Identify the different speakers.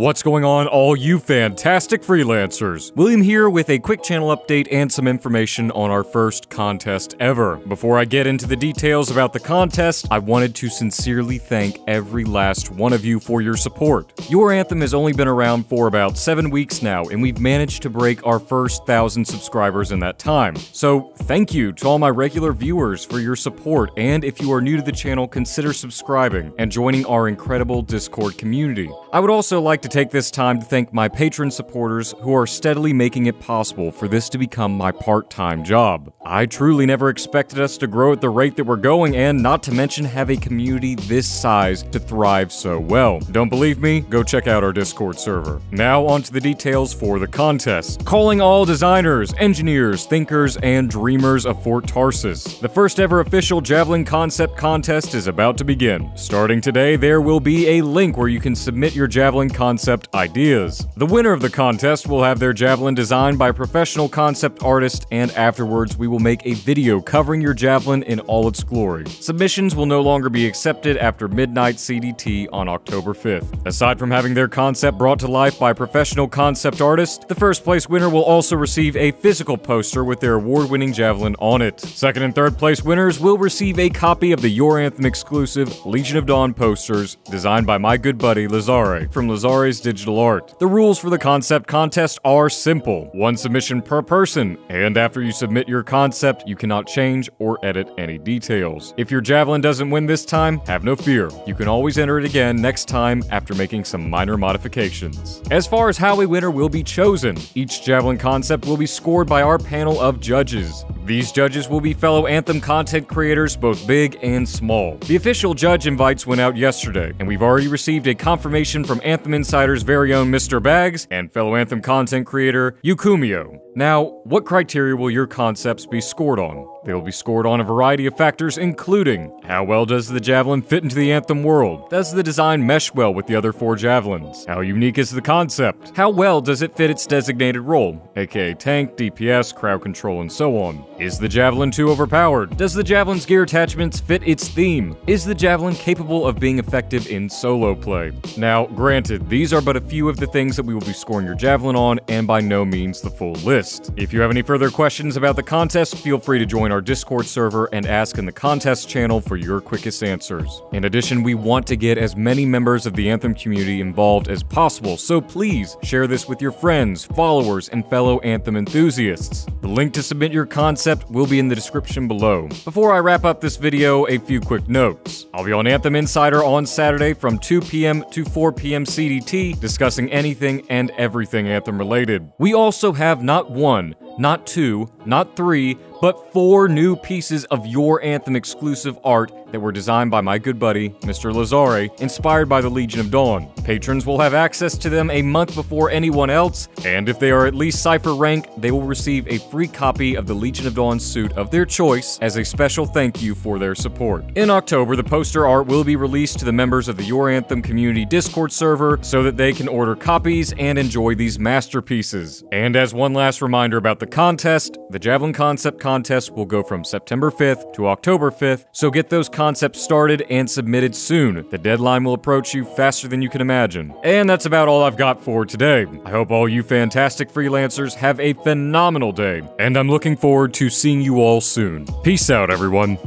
Speaker 1: What's going on, all you fantastic freelancers? William here with a quick channel update and some information on our first contest ever. Before I get into the details about the contest, I wanted to sincerely thank every last one of you for your support. Your Anthem has only been around for about seven weeks now, and we've managed to break our first thousand subscribers in that time. So, thank you to all my regular viewers for your support, and if you are new to the channel, consider subscribing and joining our incredible Discord community. I would also like to take this time to thank my patron supporters who are steadily making it possible for this to become my part-time job. I truly never expected us to grow at the rate that we're going and not to mention have a community this size to thrive so well. Don't believe me? Go check out our Discord server. Now on to the details for the contest. Calling all designers, engineers, thinkers, and dreamers of Fort Tarsis. The first ever official Javelin concept contest is about to begin. Starting today, there will be a link where you can submit your Javelin concept ideas. The winner of the contest will have their Javelin designed by professional concept artist, and afterwards we will make a video covering your Javelin in all its glory. Submissions will no longer be accepted after midnight CDT on October 5th. Aside from having their concept brought to life by professional concept artist, the first place winner will also receive a physical poster with their award-winning Javelin on it. Second and third place winners will receive a copy of the Your Anthem exclusive Legion of Dawn posters designed by my good buddy Lazare from Lazare's Digital Art. The rules for the concept contest are simple. One submission per person, and after you submit your concept, you cannot change or edit any details. If your Javelin doesn't win this time, have no fear. You can always enter it again next time after making some minor modifications. As far as how a winner will be chosen, each Javelin concept will be scored by our panel of judges. These judges will be fellow Anthem content creators, both big and small. The official judge invites went out yesterday, and we've already received a confirmation from Anthem Insider's very own Mr. Bags and fellow Anthem content creator Yukumio. Now, what criteria will your concepts be scored on? They will be scored on a variety of factors, including how well does the Javelin fit into the Anthem world? Does the design mesh well with the other four Javelins? How unique is the concept? How well does it fit its designated role, aka tank, DPS, crowd control, and so on? Is the Javelin too overpowered? Does the Javelin's gear attachments fit its theme? Is the Javelin capable of being effective in solo play? Now, granted, these are but a few of the things that we will be scoring your Javelin on, and by no means the full list. If you have any further questions about the contest, feel free to join our Discord server and ask in the contest channel for your quickest answers. In addition, we want to get as many members of the Anthem community involved as possible, so please share this with your friends, followers, and fellow Anthem enthusiasts. The link to submit your concept will be in the description below. Before I wrap up this video, a few quick notes. I'll be on Anthem Insider on Saturday from 2 p.m. to 4 p.m. CDT, discussing anything and everything Anthem related. We also have not one, not two, not three, but four new pieces of your Anthem exclusive art that were designed by my good buddy, Mr. Lazare, inspired by the Legion of Dawn. Patrons will have access to them a month before anyone else, and if they are at least Cypher rank, they will receive a free copy of the Legion of Dawn suit of their choice as a special thank you for their support. In October, the poster art will be released to the members of the Your Anthem community Discord server so that they can order copies and enjoy these masterpieces. And as one last reminder about the contest, the Javelin Concept contest will go from September 5th to October 5th, so get those concepts started and submitted soon. The deadline will approach you faster than you can imagine. And that's about all I've got for today. I hope all you fantastic freelancers have a phenomenal day, and I'm looking forward to seeing you all soon. Peace out, everyone.